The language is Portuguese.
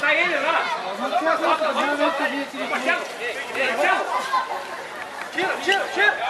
Tá ele lá. Marcelo, Marcelo. Tira, tira, tira.